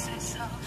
causes so?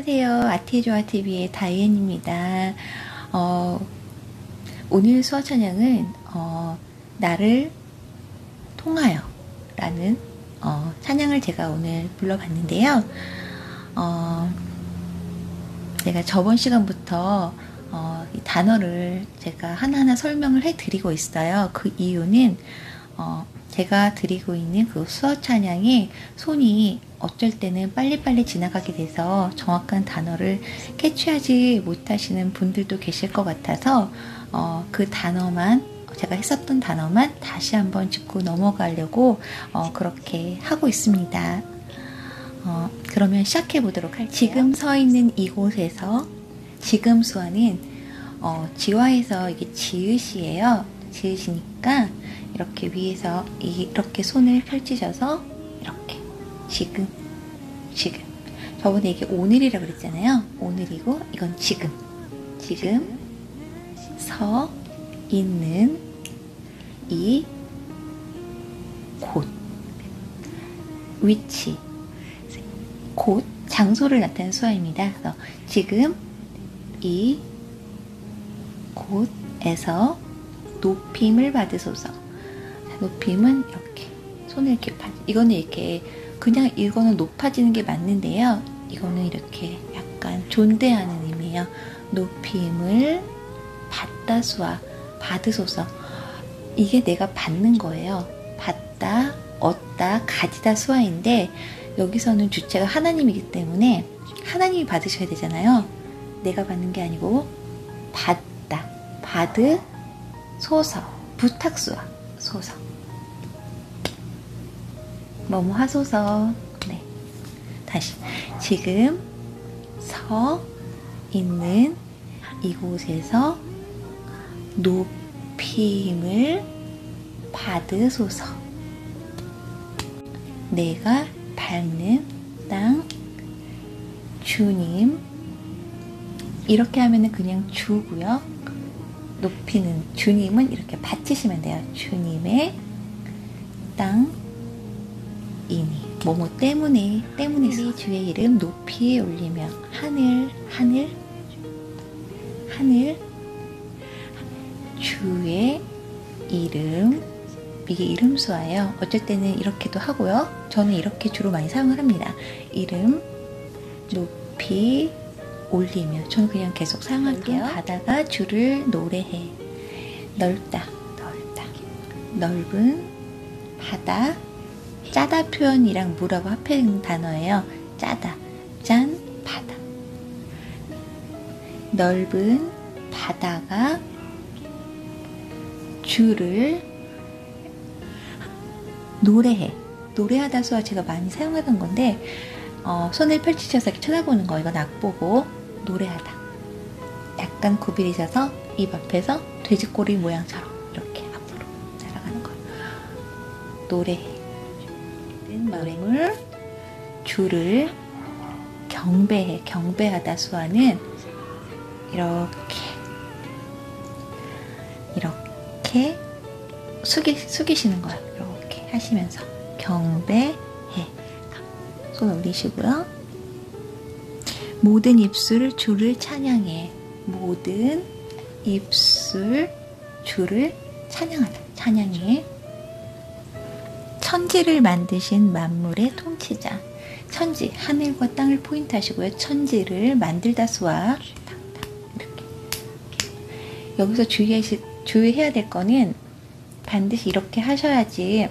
안녕하세요. 아티조아TV의 다이앤입니다. 어, 오늘 수화 찬양은, 어, 나를 통하여 라는 어, 찬양을 제가 오늘 불러봤는데요. 어, 제가 저번 시간부터 어, 이 단어를 제가 하나하나 설명을 해드리고 있어요. 그 이유는 어, 제가 드리고 있는 그 수어 찬양에 손이 어쩔 때는 빨리빨리 지나가게 돼서 정확한 단어를 캐치하지 못하시는 분들도 계실 것 같아서 어, 그 단어만 제가 했었던 단어만 다시 한번 짚고 넘어가려고 어, 그렇게 하고 있습니다. 어, 그러면 시작해 보도록 할게요. 지금 서 있는 이곳에서 지금 수화는 어, 지화에서 이게 지읒이에요. 지읒이니까 이렇게 위에서 이렇게 손을 펼치셔서 이렇게 지금 지금 저번에 이게 오늘이라고 그랬잖아요. 오늘이고 이건 지금 지금 서 있는 이 곳, 위치, 곳, 장소를 나타내는 수화입니다. 지금 이 곳에서 높임을 받으소서. 높임은 이렇게 손을 이렇게 파, 이거는 이렇게 그냥 이거는 높아지는 게 맞는데요. 이거는 이렇게 약간 존대하는 의미예요. 높임을 받다 수와 받으소서. 이게 내가 받는 거예요. 받다, 얻다, 가지다 수화인데 여기서는 주체가 하나님이기 때문에 하나님이 받으셔야 되잖아요. 내가 받는 게 아니고 받다, 받으 소서, 부탁수화, 소서. 뭐뭐 하소서. 네. 다시. 지금 서 있는 이곳에서 높임을 받으소서. 내가 밟는 땅 주님 이렇게 하면은 그냥 주고요. 높이는 주님은 이렇게 받치시면 돼요. 주님의 땅 이니 뭐뭐 때문에 때문에 주의 이름 높이 올리며 하늘 하늘 하늘 주의 이름 이게 이름 수화예요. 어쩔 때는 이렇게도 하고요. 저는 이렇게 주로 많이 사용을 합니다. 이름 높이 올리며 저는 그냥 계속 사용할게요. 바다가 주를 노래해 넓다 넓다 넓은 바다 짜다 표현이랑 무라고 합한 단어예요. 짜다 짠 바다 넓은 바다가 주를 노래해. 노래하다 수와 제가 많이 사용하던 건데 어, 손을 펼치셔서 이렇게 쳐다보는 거 이건 악보고 노래하다. 약간 구비리셔서 입 앞에서 돼지꼬리 모양처럼 이렇게 앞으로 날아가는 거. 노래해. 노래물 주를 경배해. 경배하다 수와는 이렇게 이렇게 숙이, 숙이시는 거예요. 이렇게 하시면서 경배해. 손 올리시고요. 모든 입술 주를 찬양해. 모든 입술 주를 찬양하다. 찬양해. 천지를 만드신 만물의 통치자. 천지, 하늘과 땅을 포인트 하시고요. 천지를 만들다 수와 이렇게. 여기서 주의하시, 주의해야 될 거는 반드시 이렇게 하셔야지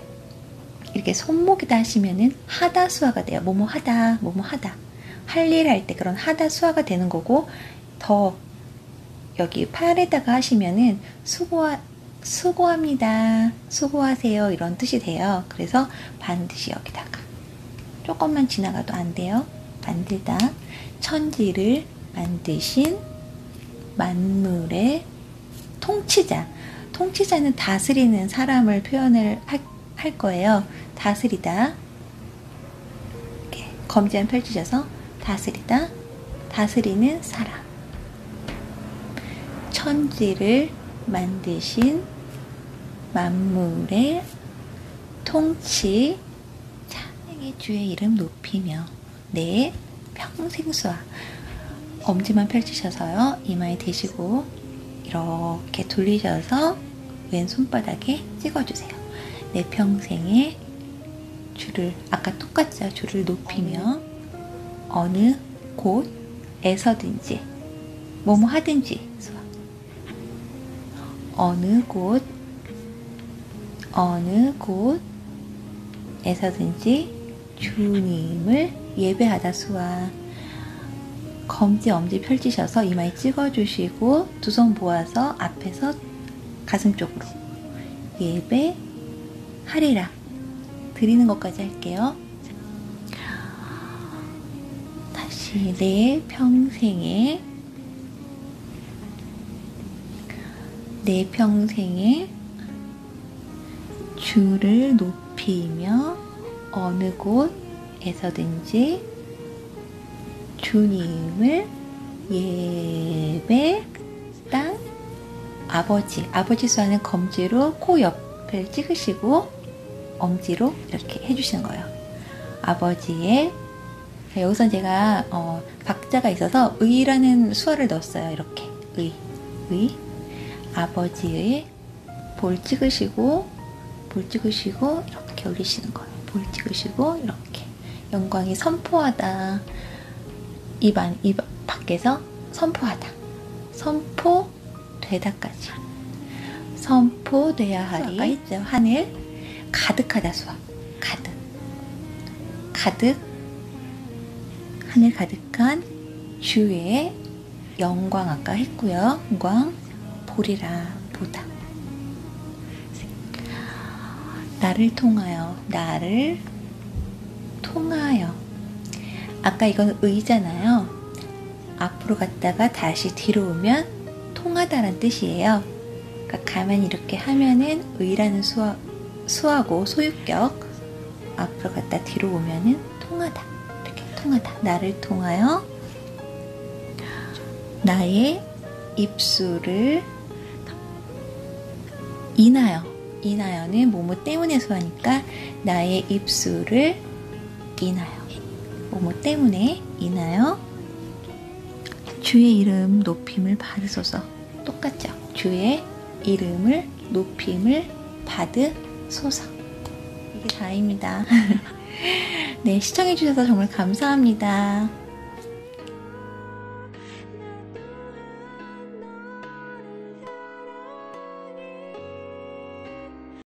이렇게 손목에다 하시면은 하다 수화가 돼요. 뭐뭐 하다, 뭐뭐 하다. 할 일 할 때 그런 하다 수화가 되는 거고 더 여기 팔에다가 하시면은 수고하, 수고합니다. 수고하세요. 이런 뜻이 돼요. 그래서 반드시 여기다가 조금만 지나가도 안 돼요. 만들다. 천지를 만드신 만물의 통치자. 통치자는 다스리는 사람을 표현을 할, 할 거예요. 다스리다. 이렇게 검지한 펼치셔서 다스리다. 다스리는 사람. 천지를 만드신 만물의 통치. 찬양의 주의 이름 높이며 내 평생 수와 엄지만 펼치셔서요. 이마에 대시고 이렇게 돌리셔서 왼 손바닥에 찍어주세요. 내 평생에 줄을 아까 똑같죠? 줄을 높이며 어느 곳에서든지 뭐뭐 하든지 어느 곳 어느 곳에서든지 주님을 예배하다 수아. 검지 엄지 펼치셔서 이마에 찍어주시고 두 손 모아서 앞에서 가슴 쪽으로 예배 하리라. 드리는 것까지 할게요. 다시 내 평생에 내 평생에 주를 높이며 어느 곳에서든지 주님을 예배 땅 아버지 아버지 수하는 검지로 코 옆을 찍으시고 엄지로 이렇게 해주시는 거예요. 아버지의 여기서 제가 어, 박자가 있어서 의라는 수화를 넣었어요. 이렇게. 의, 의. 아버지의 볼 찍으시고 볼 찍으시고 이렇게 올리시는 거예요. 볼 찍으시고 이렇게. 영광이 선포하다. 입안 입 밖에서 선포하다. 선포되다까지. 선포돼야 하리. 했죠. 하늘 가득하다 수학 가득. 가득 하늘 가득한 주의 영광 아까 했고요. 영광 보리라 보다. 나를 통하여 나를 통하여. 아까 이건 의잖아요. 앞으로 갔다가 다시 뒤로 오면 통하다란 뜻이에요. 그러니까 가만히 이렇게 하면은 의라는 수화, 수하고 소유격. 앞으로 갔다 뒤로 오면은 통하다. 나를 통하여 나의 입술을 인하여 인하여는 뭐뭐 때문에 소 하니까 나의 입술을 인하여. 뭐뭐 때문에 인하여? 주의 이름 높임을 받으소서. 똑같죠? 주의 이름을 높임을 받으소서. 이게 다입니다 네 시청해 주셔서 정말 감사합니다